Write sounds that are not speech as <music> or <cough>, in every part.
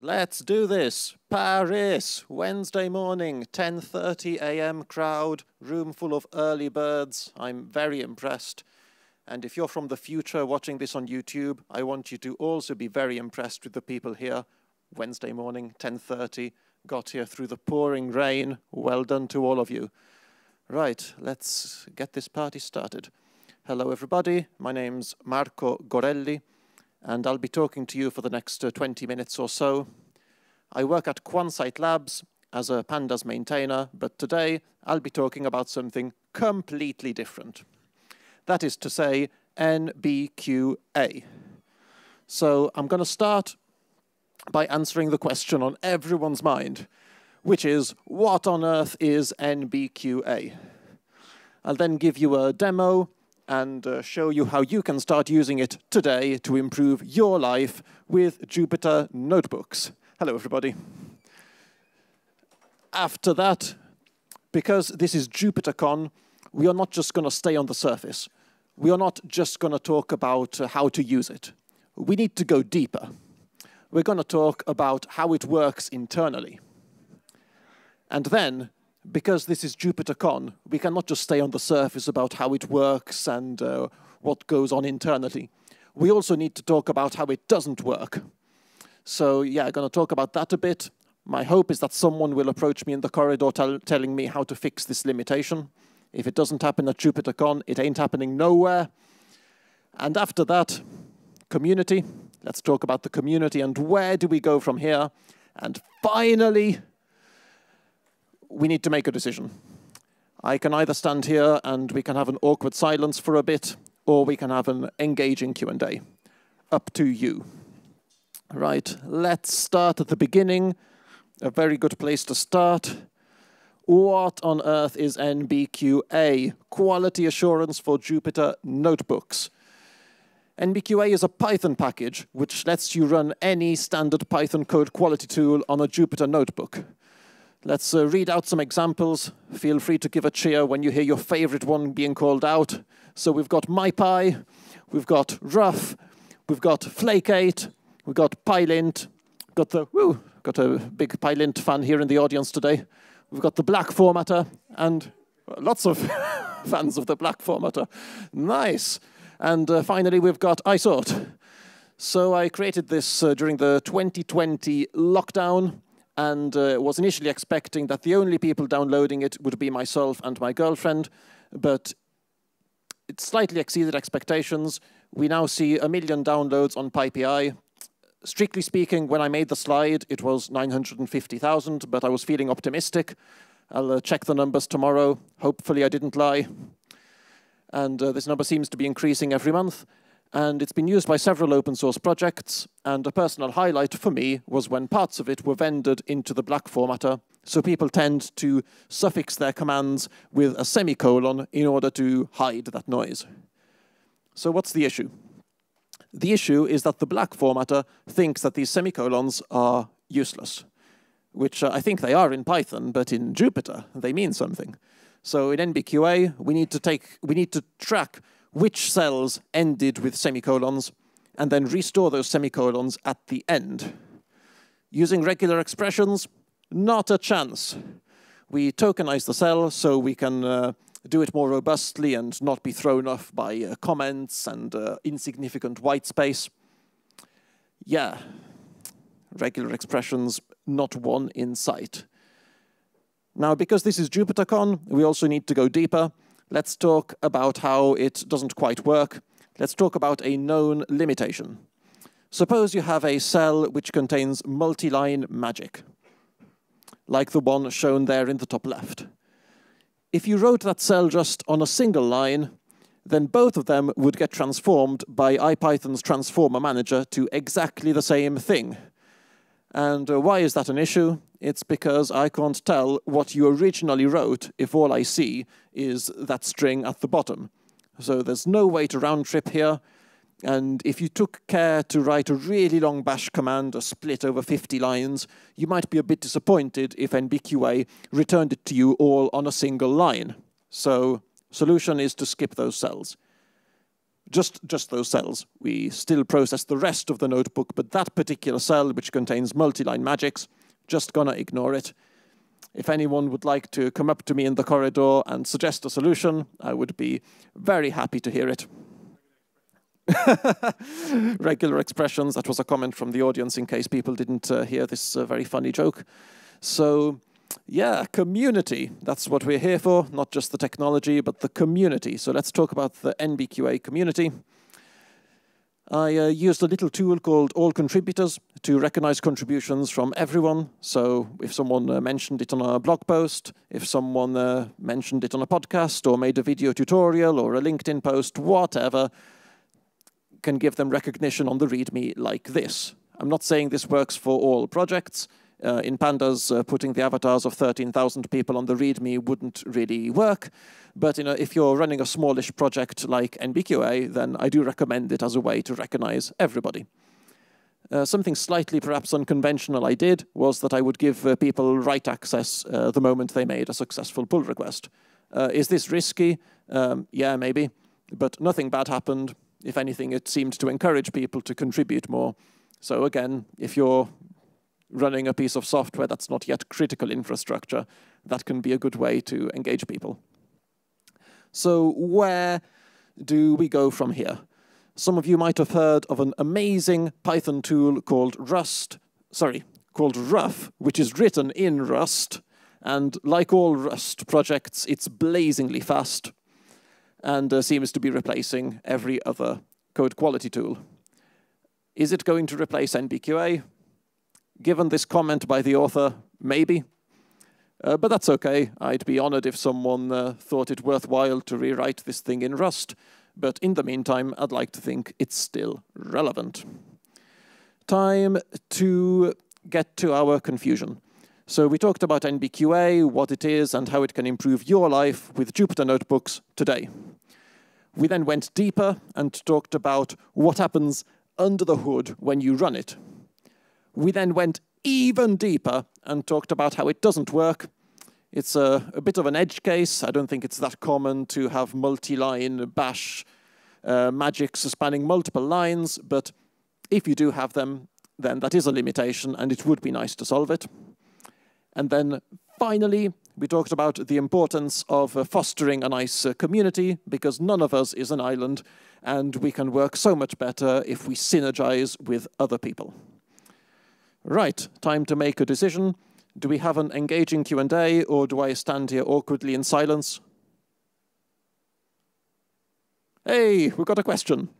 Let's do this. Paris, Wednesday morning, 10:30 a.m. crowd, room full of early birds. I'm very impressed. And if you're from the future watching this on YouTube, I want you to also be very impressed with the people here. Wednesday morning, 10:30, got here through the pouring rain. Well done to all of you. Right, let's get this party started. Hello everybody. My name's Marco Gorelli and I'll be talking to you for the next uh, 20 minutes or so. I work at Quansight Labs as a Pandas maintainer, but today I'll be talking about something completely different. That is to say, NBQA. So I'm going to start by answering the question on everyone's mind, which is, what on earth is NBQA? I'll then give you a demo and uh, show you how you can start using it today to improve your life with Jupyter Notebooks. Hello, everybody. After that, because this is JupyterCon, we are not just going to stay on the surface. We are not just going to talk about uh, how to use it. We need to go deeper. We're going to talk about how it works internally. And then because this is JupyterCon, we cannot just stay on the surface about how it works and uh, what goes on internally. We also need to talk about how it doesn't work. So yeah, I'm going to talk about that a bit. My hope is that someone will approach me in the corridor tell, telling me how to fix this limitation. If it doesn't happen at JupyterCon, it ain't happening nowhere. And after that, community. Let's talk about the community and where do we go from here. And finally, we need to make a decision. I can either stand here and we can have an awkward silence for a bit, or we can have an engaging Q&A. Up to you. Right, let's start at the beginning. A very good place to start. What on earth is NBQA? Quality Assurance for Jupyter Notebooks. NBQA is a Python package which lets you run any standard Python code quality tool on a Jupyter notebook. Let's uh, read out some examples. Feel free to give a cheer when you hear your favorite one being called out. So we've got MyPy, we've got Ruff, we've got Flake8, we've got PyLint, got the, woo, got a big PyLint fan here in the audience today. We've got the black formatter and lots of <laughs> fans of the black formatter. Nice. And uh, finally, we've got isort. So I created this uh, during the 2020 lockdown and uh, was initially expecting that the only people downloading it would be myself and my girlfriend, but it slightly exceeded expectations. We now see a million downloads on PyPI. Strictly speaking, when I made the slide, it was 950,000, but I was feeling optimistic. I'll uh, check the numbers tomorrow. Hopefully I didn't lie. And uh, this number seems to be increasing every month and it's been used by several open source projects, and a personal highlight for me was when parts of it were vended into the black formatter, so people tend to suffix their commands with a semicolon in order to hide that noise. So what's the issue? The issue is that the black formatter thinks that these semicolons are useless, which uh, I think they are in Python, but in Jupyter, they mean something. So in NBQA, we need to take, we need to track which cells ended with semicolons, and then restore those semicolons at the end. Using regular expressions, not a chance. We tokenize the cell so we can uh, do it more robustly and not be thrown off by uh, comments and uh, insignificant white space. Yeah, regular expressions, not one in sight. Now, because this is JupyterCon, we also need to go deeper. Let's talk about how it doesn't quite work. Let's talk about a known limitation. Suppose you have a cell which contains multi-line magic, like the one shown there in the top left. If you wrote that cell just on a single line, then both of them would get transformed by IPython's transformer manager to exactly the same thing. And uh, why is that an issue? It's because I can't tell what you originally wrote if all I see is that string at the bottom. So there's no way to round trip here. And if you took care to write a really long bash command, a split over 50 lines, you might be a bit disappointed if NBQA returned it to you all on a single line. So solution is to skip those cells. Just, just those cells. We still process the rest of the notebook, but that particular cell, which contains multi-line magics, just gonna ignore it. If anyone would like to come up to me in the corridor and suggest a solution, I would be very happy to hear it. <laughs> Regular expressions, that was a comment from the audience in case people didn't uh, hear this uh, very funny joke. So, yeah, community, that's what we're here for, not just the technology, but the community. So let's talk about the NBQA community. I uh, used a little tool called All Contributors to recognize contributions from everyone. So if someone uh, mentioned it on a blog post, if someone uh, mentioned it on a podcast or made a video tutorial or a LinkedIn post, whatever, can give them recognition on the README like this. I'm not saying this works for all projects. Uh, in Pandas, uh, putting the avatars of 13,000 people on the README wouldn't really work. But you know, if you're running a smallish project like NBQA, then I do recommend it as a way to recognize everybody. Uh, something slightly perhaps unconventional I did was that I would give uh, people write access uh, the moment they made a successful pull request. Uh, is this risky? Um, yeah, maybe. But nothing bad happened. If anything, it seemed to encourage people to contribute more. So again, if you're running a piece of software that's not yet critical infrastructure, that can be a good way to engage people. So where do we go from here? Some of you might have heard of an amazing Python tool called Rust, sorry, called Ruff, which is written in Rust. And like all Rust projects, it's blazingly fast and uh, seems to be replacing every other code quality tool. Is it going to replace NBQA? Given this comment by the author, maybe. Uh, but that's okay. I'd be honored if someone uh, thought it worthwhile to rewrite this thing in Rust. But in the meantime, I'd like to think it's still relevant. Time to get to our confusion. So we talked about NBQA, what it is, and how it can improve your life with Jupyter Notebooks today. We then went deeper and talked about what happens under the hood when you run it. We then went even deeper and talked about how it doesn't work. It's a, a bit of an edge case. I don't think it's that common to have multi-line bash uh, magics spanning multiple lines, but if you do have them, then that is a limitation and it would be nice to solve it. And then finally, we talked about the importance of uh, fostering a nice uh, community because none of us is an island and we can work so much better if we synergize with other people. Right, time to make a decision. Do we have an engaging Q&A or do I stand here awkwardly in silence? Hey, we've got a question.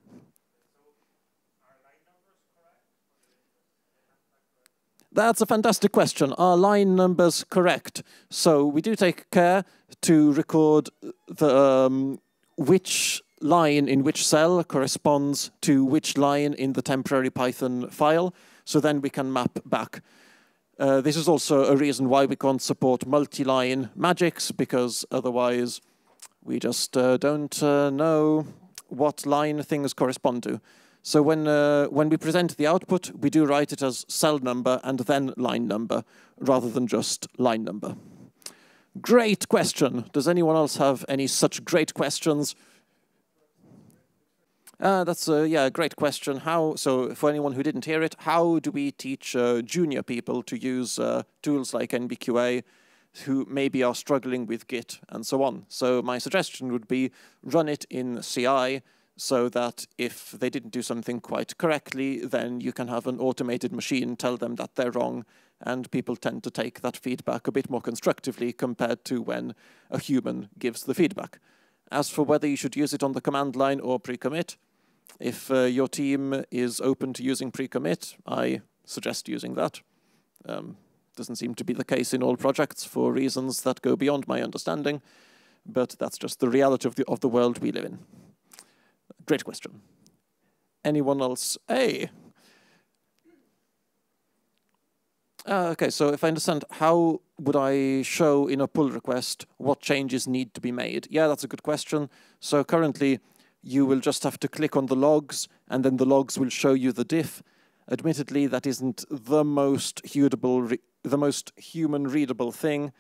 That's a fantastic question. Are line numbers correct? So we do take care to record the um, which line in which cell corresponds to which line in the temporary Python file. So then we can map back. Uh, this is also a reason why we can't support multi-line magics, because otherwise we just uh, don't uh, know what line things correspond to. So when, uh, when we present the output, we do write it as cell number and then line number, rather than just line number. Great question. Does anyone else have any such great questions? Uh, that's a yeah, great question. How so? For anyone who didn't hear it, how do we teach uh, junior people to use uh, tools like NBQA, who maybe are struggling with Git and so on? So my suggestion would be run it in CI, so that if they didn't do something quite correctly, then you can have an automated machine tell them that they're wrong, and people tend to take that feedback a bit more constructively compared to when a human gives the feedback. As for whether you should use it on the command line or pre-commit, if uh, your team is open to using pre-commit, I suggest using that. Um, doesn't seem to be the case in all projects for reasons that go beyond my understanding, but that's just the reality of the, of the world we live in. Great question. Anyone else? Hey. Uh, okay, so if I understand, how would I show in a pull request what changes need to be made? Yeah, that's a good question. So currently, you will just have to click on the logs and then the logs will show you the diff. Admittedly, that isn't the most the most human readable thing.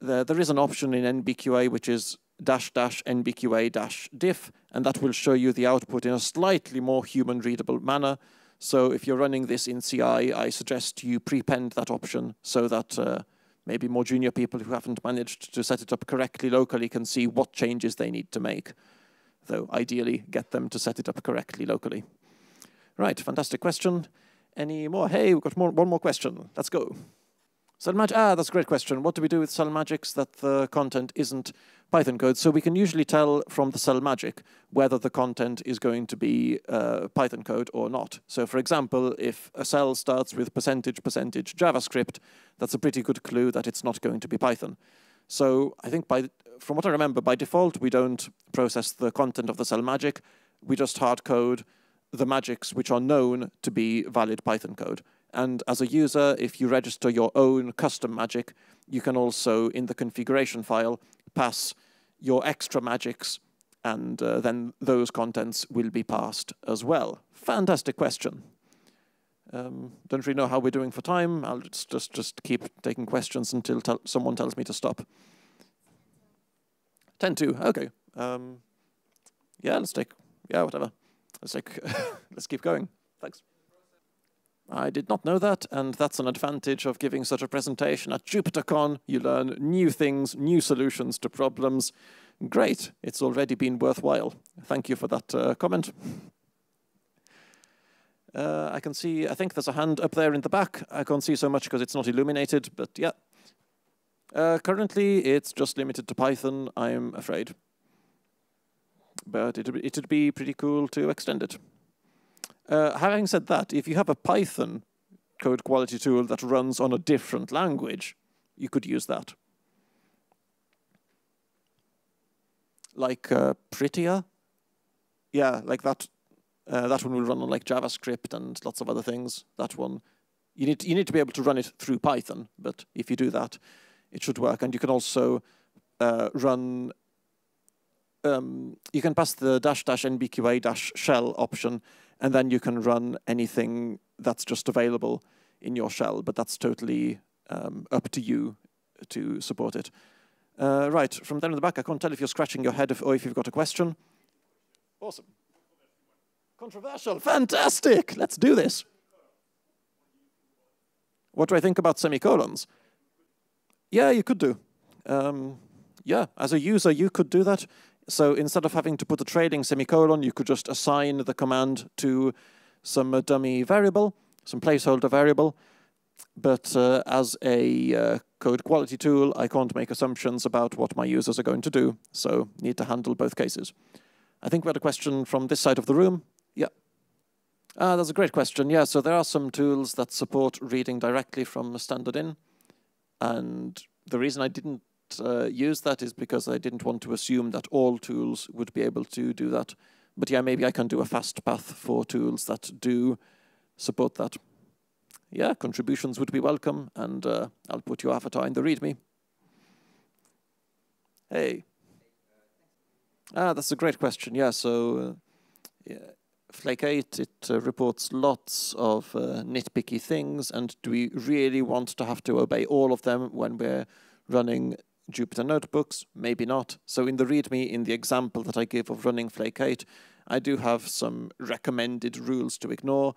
There, there is an option in NBQA which is dash dash nbqa dash diff, and that will show you the output in a slightly more human readable manner. So if you're running this in CI, I suggest you prepend that option so that uh, maybe more junior people who haven't managed to set it up correctly locally can see what changes they need to make. Though ideally, get them to set it up correctly locally. Right, fantastic question. Any more? Hey, we've got more, one more question. Let's go. Cell Magic, ah, that's a great question. What do we do with cell magics that the content isn't Python code? So we can usually tell from the cell magic whether the content is going to be uh, Python code or not. So for example, if a cell starts with percentage percentage JavaScript, that's a pretty good clue that it's not going to be Python. So I think by, from what I remember, by default, we don't process the content of the cell magic. We just hard code the magics which are known to be valid Python code. And as a user, if you register your own custom magic, you can also, in the configuration file, pass your extra magics, and uh, then those contents will be passed as well. Fantastic question. Um, don't really know how we're doing for time. I'll just just, just keep taking questions until someone tells me to stop. 10 to, okay. Um, yeah, let's take, yeah, whatever. Let's take, <laughs> let's keep going. Thanks. I did not know that, and that's an advantage of giving such a presentation at JupyterCon. You learn new things, new solutions to problems. Great, it's already been worthwhile. Thank you for that uh, comment. Uh, I can see, I think there's a hand up there in the back. I can't see so much because it's not illuminated, but yeah. Uh, currently, it's just limited to Python, I'm afraid. But it'd, it'd be pretty cool to extend it. Uh, having said that, if you have a Python code quality tool that runs on a different language, you could use that. Like uh, Prettier? Yeah, like that. Uh, that one will run on like JavaScript and lots of other things. That one, you need you need to be able to run it through Python. But if you do that, it should work. And you can also uh, run. Um, you can pass the dash dash nbqa dash shell option and then you can run anything that's just available in your shell, but that's totally um, up to you to support it. Uh, right, from down in the back, I can't tell if you're scratching your head if, or if you've got a question. Awesome. Controversial, fantastic, let's do this. What do I think about semicolons? Yeah, you could do. Um, yeah, as a user, you could do that. So instead of having to put a trailing semicolon, you could just assign the command to some uh, dummy variable, some placeholder variable. But uh, as a uh, code quality tool, I can't make assumptions about what my users are going to do, so need to handle both cases. I think we had a question from this side of the room. Yeah. Ah, that's a great question. Yeah, so there are some tools that support reading directly from standard in. And the reason I didn't uh, use that is because I didn't want to assume that all tools would be able to do that. But yeah, maybe I can do a fast path for tools that do support that. Yeah, contributions would be welcome, and uh, I'll put your avatar in the README. Hey. Ah, that's a great question. Yeah, so uh, yeah, Flake 8, it uh, reports lots of uh, nitpicky things, and do we really want to have to obey all of them when we're running Jupyter notebooks, maybe not. So in the README, in the example that I give of running Flake 8, I do have some recommended rules to ignore.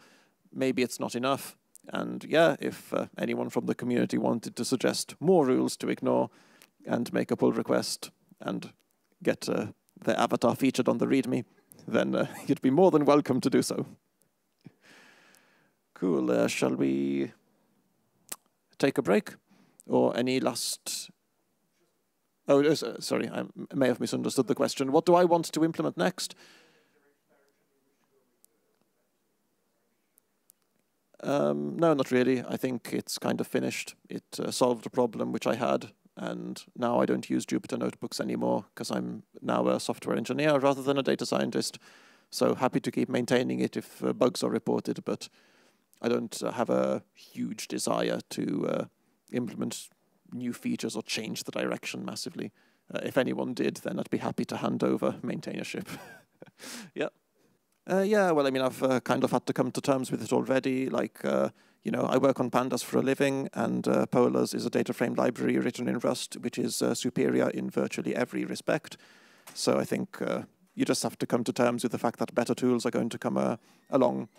Maybe it's not enough. And yeah, if uh, anyone from the community wanted to suggest more rules to ignore and make a pull request and get uh, the avatar featured on the README, then uh, <laughs> you'd be more than welcome to do so. Cool. Uh, shall we take a break? Or any last Oh, uh, sorry, I may have misunderstood the question. What do I want to implement next? Um, no, not really. I think it's kind of finished. It uh, solved a problem which I had, and now I don't use Jupyter Notebooks anymore because I'm now a software engineer rather than a data scientist. So happy to keep maintaining it if uh, bugs are reported, but I don't uh, have a huge desire to uh, implement new features or change the direction massively. Uh, if anyone did, then I'd be happy to hand over maintainership. <laughs> yeah. Uh, yeah, well, I mean, I've uh, kind of had to come to terms with it already. Like, you know, I work on pandas for a living, and uh, Polars is a data frame library written in Rust, which is uh, superior in virtually every respect. So I think uh, you just have to come to terms with the fact that better tools are going to come uh, along.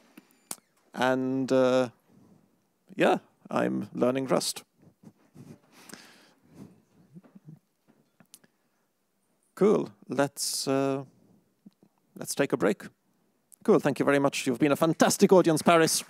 And uh, yeah, I'm learning Rust. Cool. Let's uh, let's take a break. Cool. Thank you very much. You've been a fantastic audience, Paris.